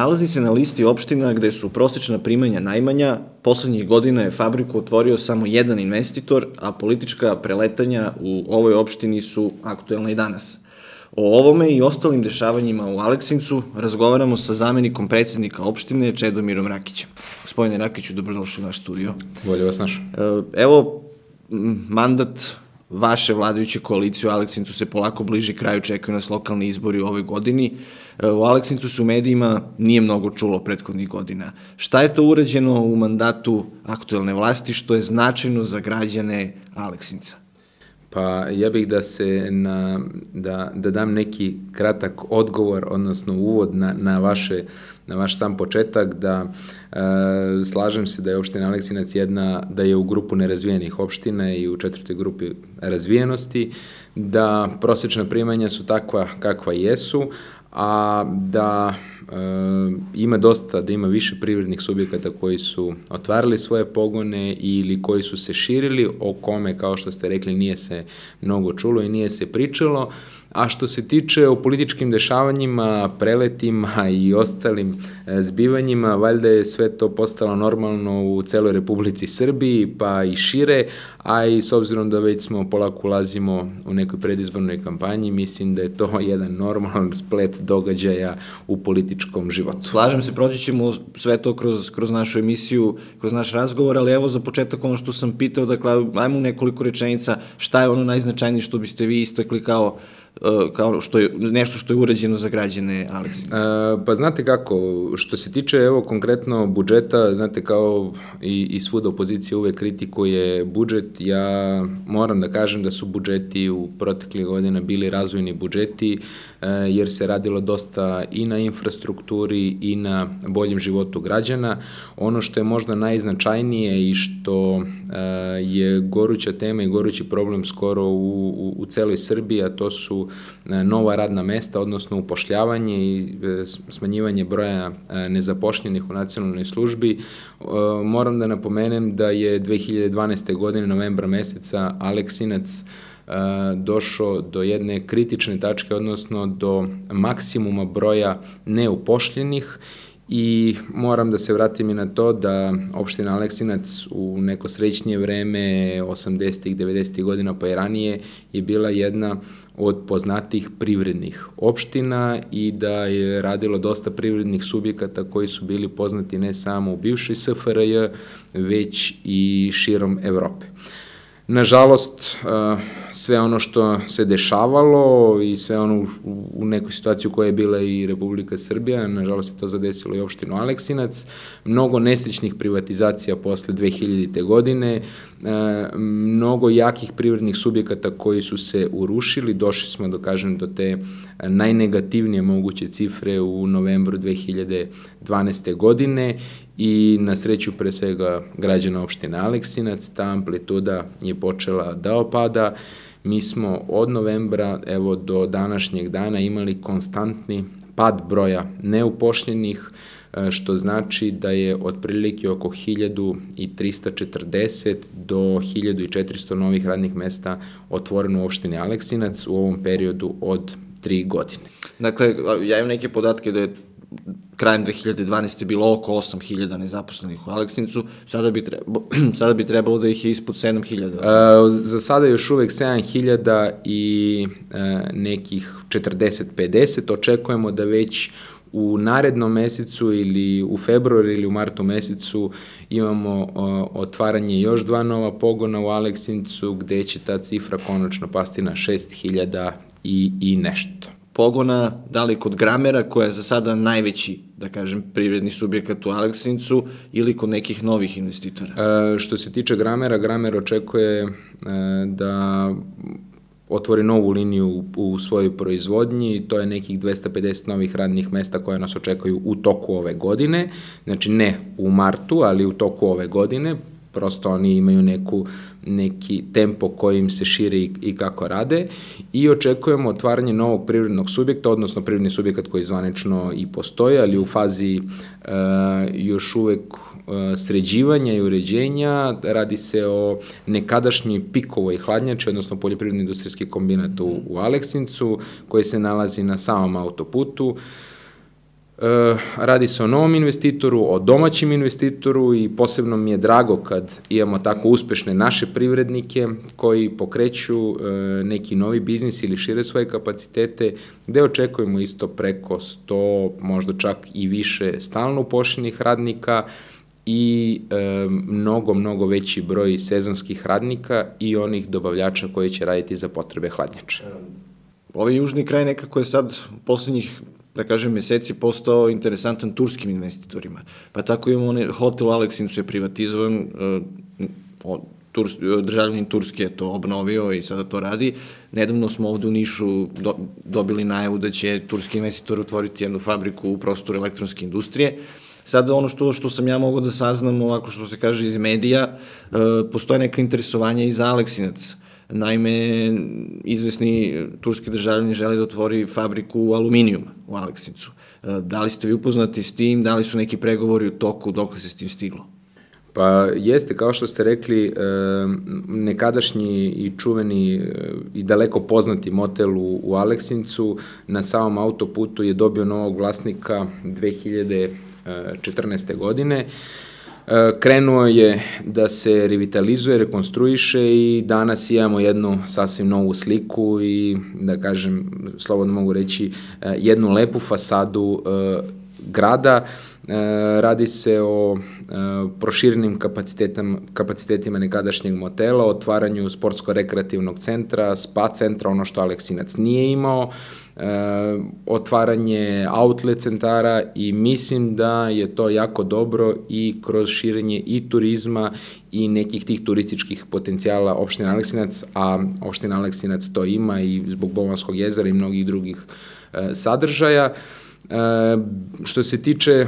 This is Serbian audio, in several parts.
nalazi se na listi opština gde su prosečna primanja najmanja, poslednjih godina je fabriku otvorio samo jedan investitor, a politička preletanja u ovoj opštini su aktuelna i danas. O ovome i ostalim dešavanjima u Aleksincu razgovaramo sa zamenikom predsednika opštine Čedomirom Rakićem. Gospodine Rakiću, dobrodošli u naš studio. Bolje vas naš. Evo, mandat vaše vladajuće koalicije u Aleksincu se polako bliži kraju, čekaju nas lokalni izbori u ovoj godini. U Aleksincu se u medijima nije mnogo čulo prethodnih godina. Šta je to urađeno u mandatu aktuelne vlasti što je značajno za građane Aleksinca? Pa ja bih da se na, da, da dam neki kratak odgovor, odnosno uvod na, na, vaše, na vaš sam početak, da e, slažem se da je opština Aleksinac jedna, da je u grupu nerazvijenih opština i u četvrtoj grupi razvijenosti, da prosečna primanja su takva kakva jesu, a da ima dosta, da ima više privrednih subjekata koji su otvarali svoje pogone ili koji su se širili, o kome, kao što ste rekli, nije se mnogo čulo i nije se pričalo, A što se tiče o političkim dešavanjima, preletima i ostalim e, zbivanjima, valjda je sve to postalo normalno u celoj Republici Srbiji, pa i šire, a i s obzirom da već smo polako ulazimo u nekoj predizbornoj kampanji, mislim da je to jedan normalan splet događaja u političkom životu. Slažem se, proći ćemo sve to kroz, kroz našu emisiju, kroz naš razgovor, ali evo za početak ono što sam pitao, dakle, ajmo nekoliko rečenica, šta je ono najznačajnije što biste vi istakli kao Uh, kao što je nešto što je urađeno za građane Aleksinca? Uh, pa znate kako, što se tiče evo konkretno budžeta, znate kao i, i svuda opozicija uvek kritikuje budžet, ja moram da kažem da su budžeti u proteklih godina bili razvojni budžeti, uh, jer se radilo dosta i na infrastrukturi i na boljem životu građana. Ono što je možda najznačajnije i što je goruća tema i gorući problem skoro u, u, u celoj Srbiji, a to su E, nova radna mesta, odnosno upošljavanje i e, smanjivanje broja e, nezapošljenih u nacionalnoj službi. Moram da napomenem da je 2012. godine, novembra meseca, Aleksinac došao do jedne kritične tačke, odnosno do maksimuma broja neupošljenih I moram da se vratim i na to da opština Aleksinac u neko srećnije vreme 80. 90. godina pa i ranije je bila jedna od poznatih privrednih opština i da je radilo dosta privrednih subjekata koji su bili poznati ne samo u bivšoj SFRJ, već i širom Evrope. Nažalost, sve ono što se dešavalo i sve ono u nekoj situaciji u kojoj je bila i Republika Srbija, nažalost je to zadesilo i opštinu Aleksinac, mnogo nesrećnih privatizacija posle 2000. godine, mnogo jakih privrednih subjekata koji su se urušili, došli smo, da kažem, do te najnegativnije moguće cifre u novembru 2012. godine i na sreću pre svega građana opštine Aleksinac, ta amplituda je počela da opada. Mi smo od novembra evo do današnjeg dana imali konstantni pad broja neupošljenih, e, što znači da je otprilike oko 1340 do 1400 novih radnih mesta otvoreno u opštini Aleksinac u ovom periodu od tri godine. Dakle, ja imam neke podatke da je krajem 2012. bilo oko 8000 nezaposlenih u Aleksincu, sada bi, trebalo, sada bi trebalo da ih je ispod 7000. E, za sada još uvek 7000 i e, nekih 40-50. Očekujemo da već u narednom mesecu ili u februaru ili u martu mesecu imamo o, otvaranje još dva nova pogona u Aleksincu gde će ta cifra konačno pasti na 6000 i, i nešto. Pogona, da li kod Gramera, koja je za sada najveći, da kažem, privredni subjekat u Aleksincu, ili kod nekih novih investitora? E, što se tiče Gramera, Gramer očekuje e, da otvori novu liniju u, u svojoj proizvodnji, to je nekih 250 novih radnih mesta koje nas očekuju u toku ove godine, znači ne u martu, ali u toku ove godine, prosto oni imaju neku, neki tempo kojim se šire i, i kako rade i očekujemo otvaranje novog privrednog subjekta, odnosno privredni subjekat koji zvanično i postoji, ali u fazi e, još uvek e, sređivanja i uređenja, radi se o nekadašnji pikovoj hladnjači, odnosno poljoprivredni industrijski kombinat u, u Aleksincu, koji se nalazi na samom autoputu. Radi se o novom investitoru, o domaćem investitoru i posebno mi je drago kad imamo tako uspešne naše privrednike koji pokreću e, neki novi biznis ili šire svoje kapacitete, gde očekujemo isto preko 100, možda čak i više stalno upošljenih radnika, i e, mnogo, mnogo veći broj sezonskih radnika i onih dobavljača koji će raditi za potrebe hladnjača. Ovaj južni kraj nekako je sad poslednjih da kažem, meseci postao interesantan turskim investitorima. Pa tako imamo onaj hotel Aleksincu je privatizovan, uh, Turs, državljanin Turske je to obnovio i sada to radi. Nedavno smo ovde u Nišu do, dobili najavu da će turski investitor otvoriti jednu fabriku u prostoru elektronske industrije. Sada ono što, što sam ja mogao da saznam, ovako što se kaže iz medija, uh, postoje neka interesovanja i za Aleksinac. Naime, izvesni turski državljani žele da otvori fabriku aluminijuma u Aleksincu. E, da li ste vi upoznati s tim, da li su neki pregovori u toku, dok se s tim stiglo? Pa jeste, kao što ste rekli, e, nekadašnji i čuveni e, i daleko poznati motel u, u Aleksincu na samom autoputu je dobio novog vlasnika 2014. godine. Krenuo je da se revitalizuje, rekonstruiše i danas imamo jednu sasvim novu sliku i da kažem, slobodno mogu reći, e, jednu lepu fasadu e, grada. Radi se o proširenim kapacitetima, nekadašnjeg motela, otvaranju sportsko-rekreativnog centra, spa centra, ono što Aleksinac nije imao, e, otvaranje outlet centara i mislim da je to jako dobro i kroz širenje i turizma i nekih tih turističkih potencijala opštine Aleksinac, a opština Aleksinac to ima i zbog Bolonskog jezera i mnogih drugih e, sadržaja. E, E, što se tiče e,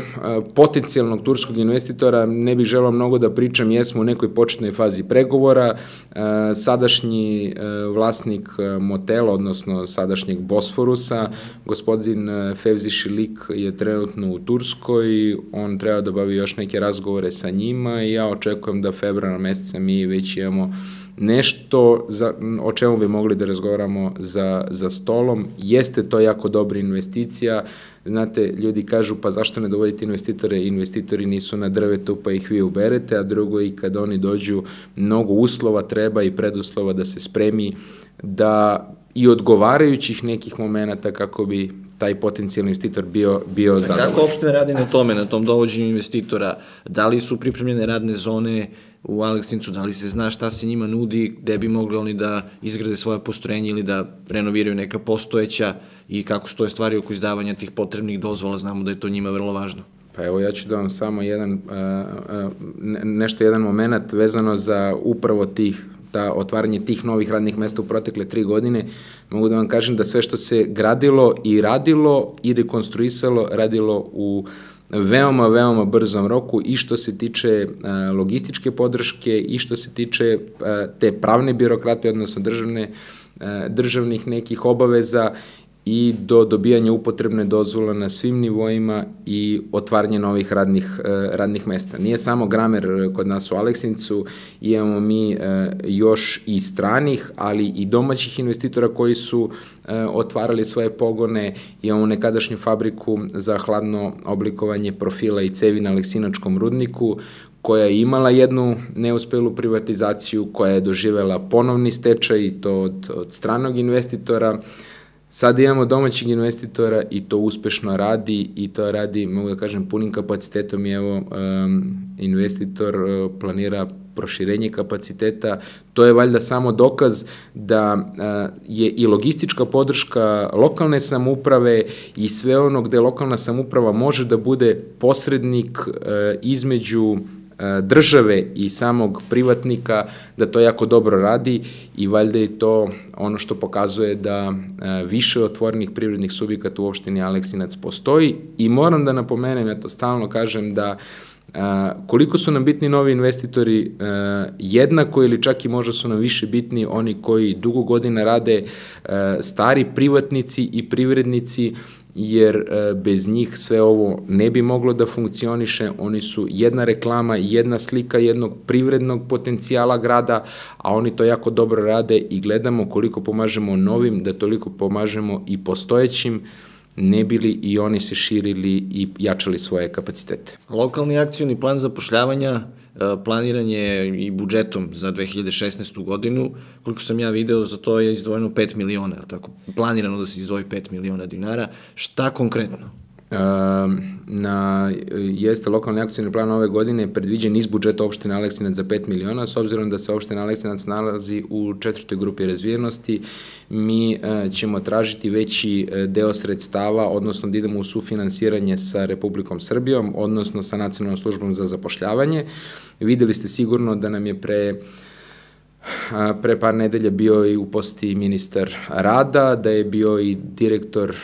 potencijalnog turskog investitora, ne bih želao mnogo da pričam, jesmo u nekoj početnoj fazi pregovora. E, sadašnji vlasnik motela, odnosno sadašnjeg Bosforusa, gospodin Fevzi Šilik je trenutno u Turskoj, on treba da bavi još neke razgovore sa njima i ja očekujem da februara meseca mi već imamo nešto za, o čemu bi mogli da razgovaramo za, za stolom. Jeste to jako dobra investicija. Znate, ljudi kažu pa zašto ne dovodite investitore? Investitori nisu na drvetu pa ih vi uberete, a drugo i kad oni dođu, mnogo uslova treba i preduslova da se spremi da i odgovarajućih nekih momenta kako bi taj potencijalni investitor bio, bio zadovoljan. Kako opštine radi na tome, na tom dovođenju investitora? Da li su pripremljene radne zone u Aleksincu, da li se zna šta se njima nudi, gde bi mogli oni da izgrade svoje postrojenje ili da renoviraju neka postojeća i kako stoje stvari oko izdavanja tih potrebnih dozvola, znamo da je to njima vrlo važno. Pa evo ja ću da vam samo jedan, nešto jedan moment vezano za upravo tih ta otvaranje tih novih radnih mesta u protekle tri godine, mogu da vam kažem da sve što se gradilo i radilo i rekonstruisalo, radilo u veoma, veoma brzom roku i što se tiče logističke podrške i što se tiče te pravne birokrate, odnosno državne, državnih nekih obaveza i do dobijanja upotrebne dozvole na svim nivoima i otvaranje novih radnih, e, radnih mesta. Nije samo gramer kod nas u Aleksincu, imamo mi e, još i stranih, ali i domaćih investitora koji su e, otvarali svoje pogone. Imamo nekadašnju fabriku za hladno oblikovanje profila i cevi na Aleksinačkom rudniku, koja je imala jednu neuspelu privatizaciju, koja je doživela ponovni stečaj to od, od stranog investitora, Sad imamo domaćeg investitora i to uspešno radi i to radi, mogu da kažem, punim kapacitetom i evo um, investitor uh, planira proširenje kapaciteta, to je valjda samo dokaz da uh, je i logistička podrška lokalne samuprave i sve ono gde lokalna samuprava može da bude posrednik uh, između države i samog privatnika da to jako dobro radi i valjda je to ono što pokazuje da e, više otvorenih privrednih subjekata u opštini Aleksinac postoji. I moram da napomenem, ja to stalno kažem da e, koliko su nam bitni novi investitori, jednako ili čak i možda su nam više bitni oni koji dugo godina rade, stari privatnici i privrednici jer e, bez njih sve ovo ne bi moglo da funkcioniše, oni su jedna reklama, jedna slika jednog privrednog potencijala grada, a oni to jako dobro rade i gledamo koliko pomažemo novim, da toliko pomažemo i postojećim ne bili i oni se širili i jačali svoje kapacitete. Lokalni akcijni plan zapošljavanja planiran je i budžetom za 2016. godinu. Koliko sam ja video, za to je izdvojeno 5 miliona, tako planirano da se izdvoji 5 miliona dinara. Šta konkretno? Na, jeste lokalni akcijni plan ove godine predviđen iz budžeta opštine Aleksinac za 5 miliona, s obzirom da se opština Aleksinac nalazi u četvrtoj grupi razvijenosti, mi e, ćemo tražiti veći e, deo sredstava, odnosno da idemo u sufinansiranje sa Republikom Srbijom, odnosno sa Nacionalnom službom za zapošljavanje. Videli ste sigurno da nam je pre pre par nedelja bio i u posti ministar rada, da je bio i direktor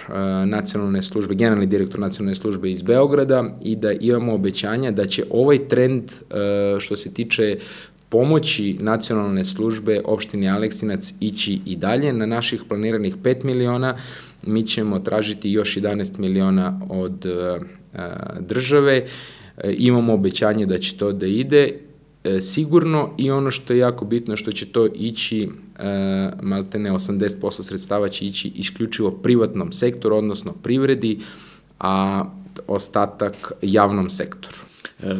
nacionalne službe, generalni direktor nacionalne službe iz Beograda i da imamo obećanja da će ovaj trend što se tiče pomoći nacionalne službe opštini Aleksinac ići i dalje. Na naših planiranih 5 miliona mi ćemo tražiti još 11 miliona od države. E, imamo obećanje da će to da ide sigurno i ono što je jako bitno što će to ići e, maltene 80% sredstava će ići isključivo privatnom sektoru, odnosno privredi, a ostatak javnom sektoru. E,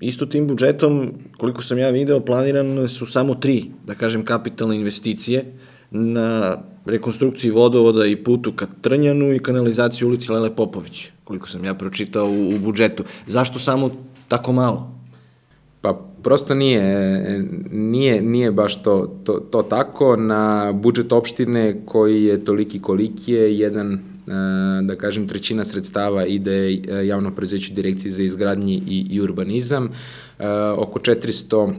isto tim budžetom, koliko sam ja video, planirane su samo tri, da kažem, kapitalne investicije na rekonstrukciji vodovoda i putu ka Trnjanu i kanalizaciju ulici Lele Popović, koliko sam ja pročitao u, u budžetu. Zašto samo tako malo? Pa prosto nije, nije, nije baš to, to, to tako. Na budžet opštine koji je toliki koliki je, jedan da kažem, trećina sredstava ide javno preduzeću direkciji za izgradnji i, i urbanizam. Oko 400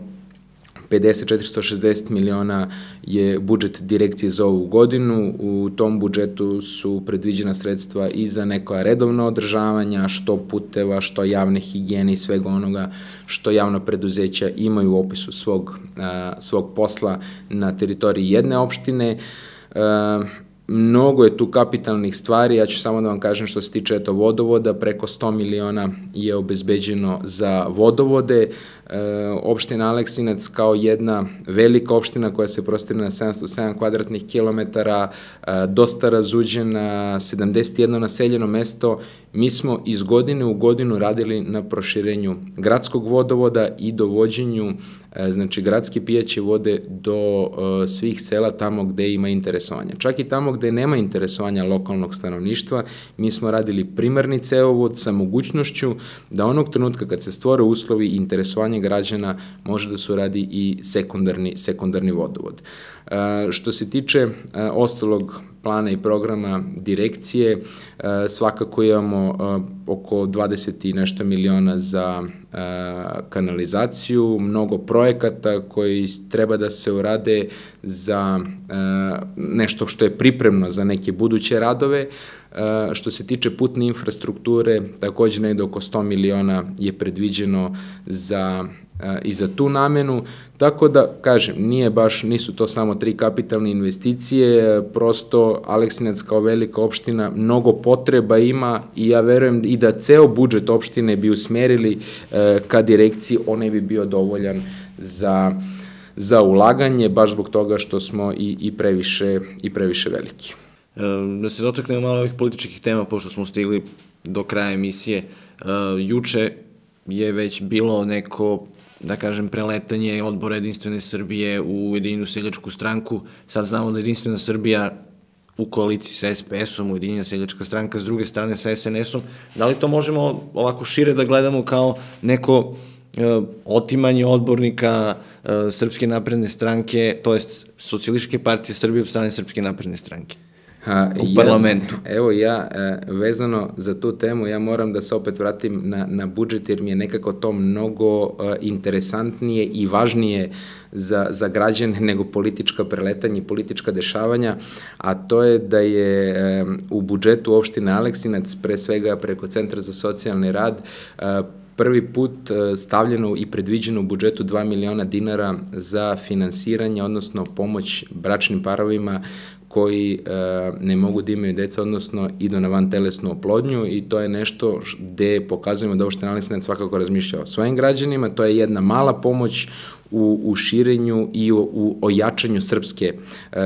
50-460 miliona je budžet direkcije za ovu godinu. U tom budžetu su predviđena sredstva i za neka redovna održavanja, što puteva, što javne higijene i svega onoga što javno preduzeća imaju u opisu svog, svog posla na teritoriji jedne opštine. Mnogo je tu kapitalnih stvari, ja ću samo da vam kažem što se tiče eto vodovoda, preko 100 miliona je obezbeđeno za vodovode, opština Aleksinac kao jedna velika opština koja se prostire na 707 kvadratnih kilometara, e, dosta razuđena, 71 naseljeno mesto, mi smo iz godine u godinu radili na proširenju gradskog vodovoda i dovođenju e, znači gradske pijaće vode do e, svih sela tamo gde ima interesovanja. Čak i tamo gde nema interesovanja lokalnog stanovništva, mi smo radili primarni cevovod sa mogućnošću da onog trenutka kad se stvore uslovi i interesovanje građana može da se radi i sekundarni, sekundarni vodovod. E, što se tiče ostalog plana i programa direkcije, e, svakako imamo e, oko 20 i nešto miliona za e, kanalizaciju, mnogo projekata koji treba da se urade za nešto što je pripremno za neke buduće radove. Što se tiče putne infrastrukture, takođe negde oko 100 miliona je predviđeno za i za tu namenu, tako da, kažem, nije baš, nisu to samo tri kapitalne investicije, prosto Aleksinac kao velika opština mnogo potreba ima i ja verujem i da ceo budžet opštine bi usmerili e, ka direkciji, on ne bi bio dovoljan za za ulaganje, baš zbog toga što smo i, i, previše, i previše veliki. E, da se dotaknemo malo ovih političkih tema, pošto smo stigli do kraja emisije. E, juče je već bilo neko da kažem, preletanje odbora Jedinstvene Srbije u Jedinjenu seljačku stranku. Sad znamo da Jedinstvena Srbija u koaliciji sa SPS-om, Ujedinjena seljačka stranka, s druge strane sa SNS-om. Da li to možemo ovako šire da gledamo kao neko e, otimanje odbornika e, Srpske napredne stranke, to jest Socijalističke partije Srbije od strane Srpske napredne stranke? Ha, u parlamentu. Ja, evo ja, e, vezano za tu temu, ja moram da se opet vratim na, na budžet, jer mi je nekako to mnogo e, interesantnije i važnije za, za građane nego politička preletanja i politička dešavanja, a to je da je e, u budžetu opštine Aleksinac, pre svega preko Centra za socijalni rad, prvi put stavljeno i predviđeno u budžetu 2 miliona dinara za finansiranje, odnosno pomoć bračnim parovima koji e, ne mogu da imaju deca, odnosno idu na van telesnu oplodnju i to je nešto gde pokazujemo da opština Aleksinac svakako razmišlja o svojim građanima, to je jedna mala pomoć u, u širenju i u, u ojačanju srpske, e,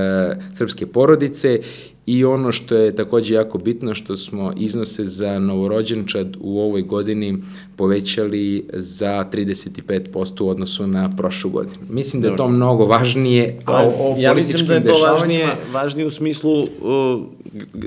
srpske porodice I ono što je takođe jako bitno, što smo iznose za novorođenčad u ovoj godini povećali za 35% u odnosu na prošlu godinu. Mislim da je to mnogo važnije, a o, o ja mislim da je to važnije, važnije u smislu uh,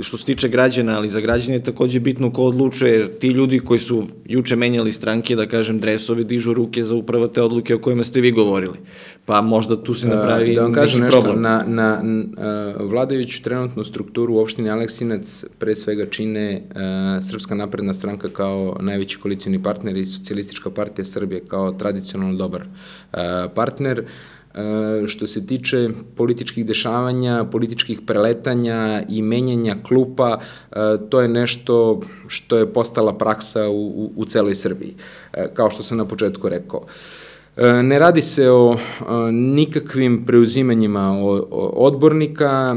što se tiče građana, ali za građane je takođe bitno ko odlučuje, jer ti ljudi koji su juče menjali stranke, da kažem, dresove, dižu ruke za upravo te odluke o kojima ste vi govorili. Pa možda tu se napravi da vam kažem neki nešto, problem. Na, na, na vladajuću trenutnu strukturu u opštini Aleksinac pre svega čine uh, Srpska napredna stranka kao najveći koalicijni partner i Socialistička partija Srbije kao tradicionalno dobar uh, partner. E, što se tiče političkih dešavanja, političkih preletanja i menjanja klupa, e, to je nešto što je postala praksa u, u, u celoj Srbiji, e, kao što sam na početku rekao. E, ne radi se o nikakvim preuzimanjima odbornika,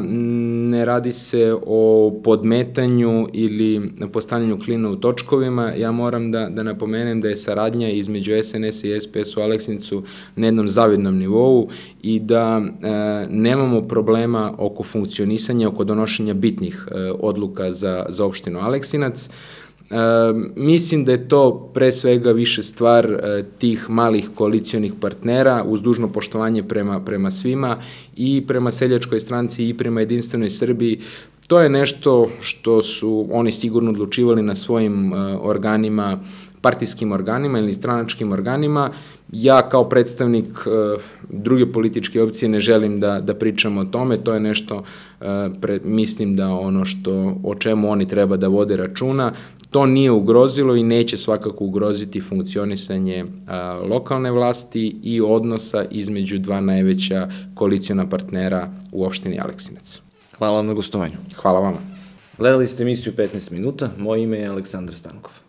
ne radi se o podmetanju ili postavljanju klina u točkovima. Ja moram da, da napomenem da je saradnja između SNS i SPS u Aleksinicu na jednom zavidnom nivou i da e, nemamo problema oko funkcionisanja, oko donošenja bitnih e, odluka za, za opštinu Aleksinac. E, mislim da je to pre svega više stvar e, tih malih koalicijonih partnera uz dužno poštovanje prema, prema svima i prema seljačkoj stranci i prema jedinstvenoj Srbiji. To je nešto što su oni sigurno odlučivali na svojim e, organima, partijskim organima ili stranačkim organima. Ja kao predstavnik e, druge političke opcije ne želim da, da pričam o tome, to je nešto, e, pre, mislim da ono što, o čemu oni treba da vode računa, To nije ugrozilo i neće svakako ugroziti funkcionisanje a, lokalne vlasti i odnosa između dva najveća koalicijona partnera u opštini Aleksinac. Hvala vam na gostovanju. Hvala vam. Gledali ste emisiju 15 minuta, moje ime je Aleksandar Stankov.